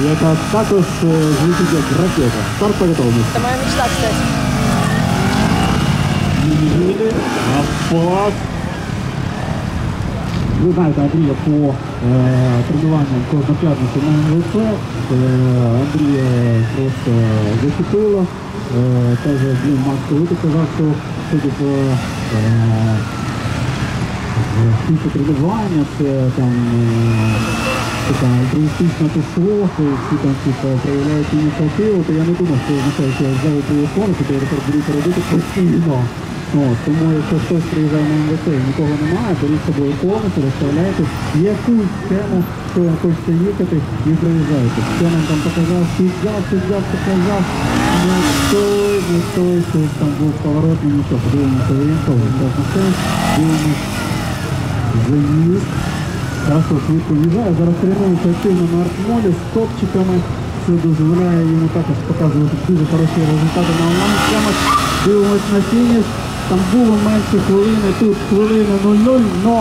І яка також е, звучить як ракета. Старт по готовності. Это моя мечта, кстати. Їде, Апас. Ви знаєте, Андрія по е, тренуванням кожну п'ятницю на МВП. Е, Андрія просто зачепило. Е, каже, блін, Макс, коли ти казав, що судя по е, Після тренування, це там е, така альтруїстична тусовка, всі там типу, проявляють ініціативу, то я не думав, що означає, що я взяв телефон, і тепер буду передати постійно. От, тому якщо хтось приїжджає на МВТ і нікого немає, беріть з собою повністю, розставляйте якусь тему, що ви хочете їхати і приїжджайте. Що нам там показав, підзяв, підзяв, показав, не той, не той, що там був поворот, і нічого, подивимося орієнтовно. Зараз на це, дивимось заїзд. Хорошо, швидко в'їжджає. Зараз тренується активно на артмолі з топчиками. Це дозволяє йому також показувати дуже хороші результати на онлайн-схемах. Дивимось на фініш. Там було менше хвилини, тут хвилина 0-0, но